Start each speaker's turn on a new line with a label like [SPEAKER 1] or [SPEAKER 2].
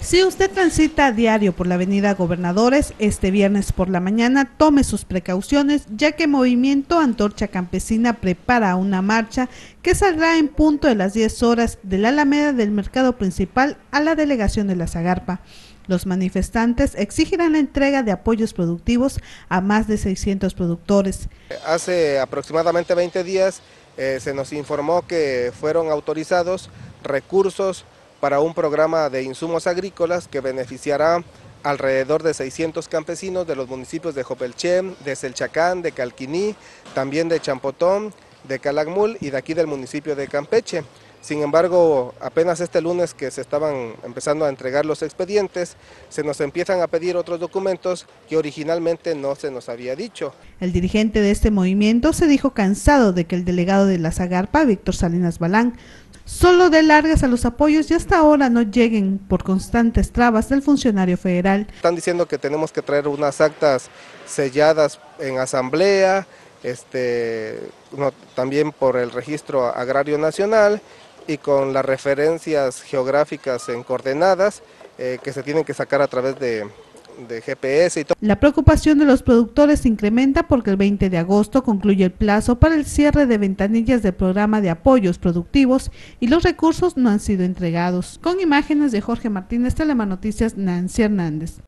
[SPEAKER 1] Si usted transita a diario por la avenida Gobernadores, este viernes por la mañana tome sus precauciones, ya que Movimiento Antorcha Campesina prepara una marcha que saldrá en punto de las 10 horas de la Alameda del Mercado Principal a la delegación de la Zagarpa. Los manifestantes exigirán la entrega de apoyos productivos a más de 600 productores.
[SPEAKER 2] Hace aproximadamente 20 días eh, se nos informó que fueron autorizados recursos para un programa de insumos agrícolas que beneficiará alrededor de 600 campesinos de los municipios de Jopelchem, de Selchacán, de Calquiní, también de Champotón, de Calakmul y de aquí del municipio de Campeche. Sin embargo, apenas este lunes que se estaban empezando a entregar los expedientes, se nos empiezan a pedir otros documentos que originalmente no se nos había dicho.
[SPEAKER 1] El dirigente de este movimiento se dijo cansado de que el delegado de la Zagarpa, Víctor Salinas Balán, solo dé largas a los apoyos y hasta ahora no lleguen por constantes trabas del funcionario federal.
[SPEAKER 2] Están diciendo que tenemos que traer unas actas selladas en asamblea, este, también por el registro agrario nacional y con las referencias geográficas en coordenadas eh, que se tienen que sacar a través de, de GPS y todo.
[SPEAKER 1] La preocupación de los productores se incrementa porque el 20 de agosto concluye el plazo para el cierre de ventanillas del programa de apoyos productivos y los recursos no han sido entregados. Con imágenes de Jorge Martínez, Telema Noticias, Nancy Hernández.